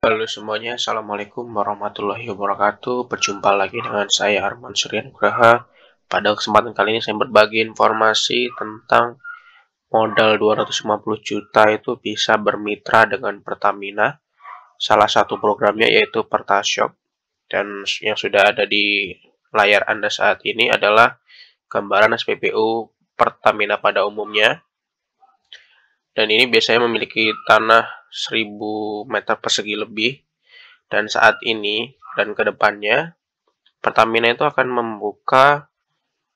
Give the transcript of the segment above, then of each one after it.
Halo semuanya, Assalamualaikum warahmatullahi wabarakatuh. Berjumpa lagi dengan saya Arman Suryan Graha. Pada kesempatan kali ini saya berbagi informasi tentang modal 250 juta itu bisa bermitra dengan Pertamina Salah satu programnya yaitu Pertashop Dan yang sudah ada di layar Anda saat ini adalah gambaran SPBU Pertamina pada umumnya dan ini biasanya memiliki tanah 1000 meter persegi lebih. Dan saat ini dan ke depannya Pertamina itu akan membuka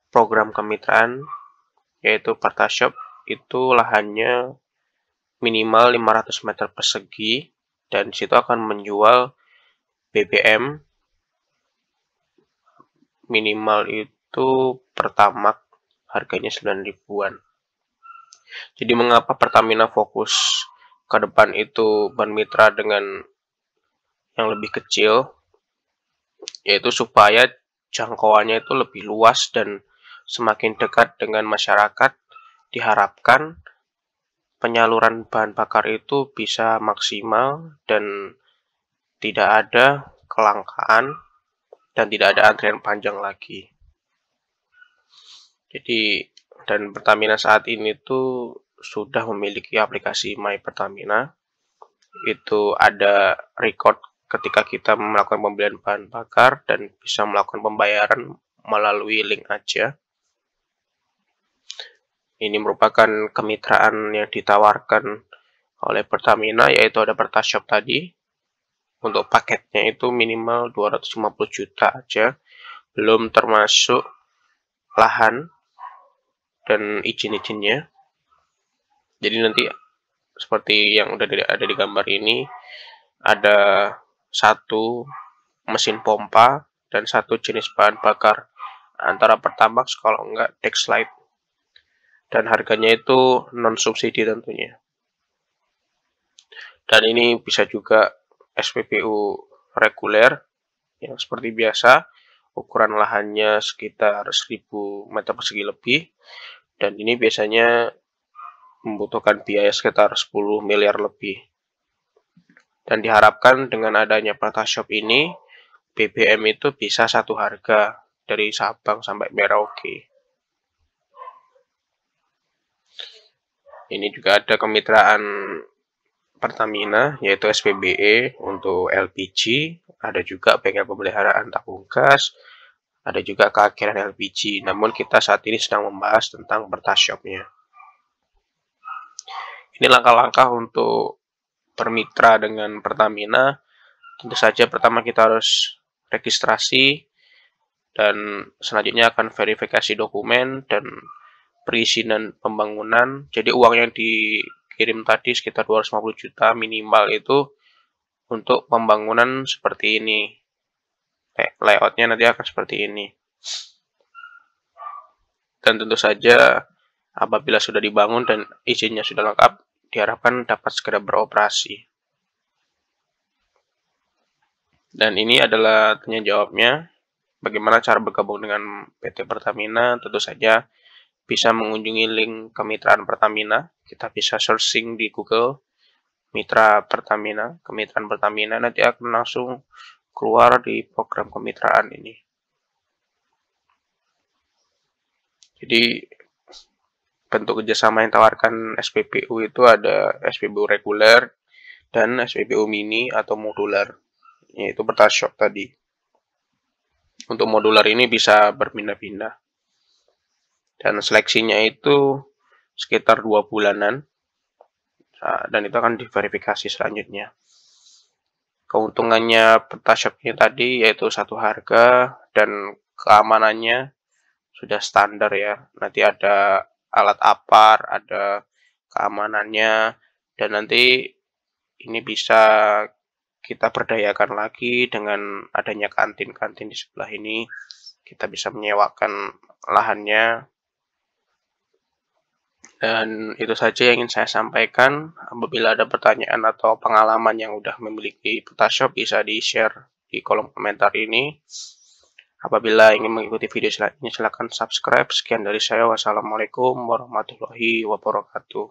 program kemitraan yaitu Pertashop itu lahannya minimal 500 meter persegi. Dan situ akan menjual BBM minimal itu pertamax harganya 9 ribuan jadi mengapa Pertamina fokus ke depan itu bermitra dengan yang lebih kecil yaitu supaya jangkauannya itu lebih luas dan semakin dekat dengan masyarakat diharapkan penyaluran bahan bakar itu bisa maksimal dan tidak ada kelangkaan dan tidak ada antrian panjang lagi. Jadi dan Pertamina saat ini tuh sudah memiliki aplikasi My Pertamina itu ada record ketika kita melakukan pembelian bahan bakar dan bisa melakukan pembayaran melalui link aja. Ini merupakan kemitraan yang ditawarkan oleh Pertamina yaitu ada Pertashop tadi. Untuk paketnya itu minimal 250 juta aja. Belum termasuk lahan dan izin-izinnya. Jadi nanti seperti yang udah ada di gambar ini ada satu mesin pompa dan satu jenis bahan bakar. Antara Pertamax kalau enggak Dexlite dan harganya itu non subsidi tentunya. Dan ini bisa juga SPBU reguler yang seperti biasa ukuran lahannya sekitar 1000 meter persegi lebih dan ini biasanya membutuhkan biaya sekitar 10 miliar lebih. Dan diharapkan dengan adanya Shop ini, BBM itu bisa satu harga dari Sabang sampai Merauke. Ini juga ada kemitraan Pertamina, yaitu SPBE untuk LPG, ada juga bengkel pemeliharaan tabung gas, ada juga keakhiran LPG. Namun kita saat ini sedang membahas tentang Pertashopnya. Ini langkah-langkah untuk bermitra dengan Pertamina. Tentu saja pertama kita harus registrasi dan selanjutnya akan verifikasi dokumen dan perizinan pembangunan. Jadi uang yang dikirim tadi sekitar 250 juta minimal itu untuk pembangunan seperti ini. Layoutnya nanti akan seperti ini. Dan tentu saja apabila sudah dibangun dan izinnya sudah lengkap, diharapkan dapat segera beroperasi. Dan ini adalah tanya jawabnya. Bagaimana cara bergabung dengan PT Pertamina? Tentu saja bisa mengunjungi link kemitraan Pertamina. Kita bisa searching di Google Mitra Pertamina, kemitraan Pertamina nanti akan langsung keluar di program kemitraan ini. Jadi bentuk kerjasama yang tawarkan SPBU itu ada SPBU reguler dan SPBU mini atau modular, yaitu shop tadi. Untuk modular ini bisa berpindah-pindah. Dan seleksinya itu sekitar dua bulanan, nah, dan itu akan diverifikasi selanjutnya. Keuntungannya shopnya tadi yaitu satu harga dan keamanannya sudah standar ya. Nanti ada alat apar, ada keamanannya, dan nanti ini bisa kita berdayakan lagi dengan adanya kantin-kantin di sebelah ini. Kita bisa menyewakan lahannya. Dan itu saja yang ingin saya sampaikan. Apabila ada pertanyaan atau pengalaman yang udah memiliki peta shop bisa di-share di kolom komentar ini. Apabila ingin mengikuti video selanjutnya silahkan subscribe. Sekian dari saya. Wassalamualaikum warahmatullahi wabarakatuh.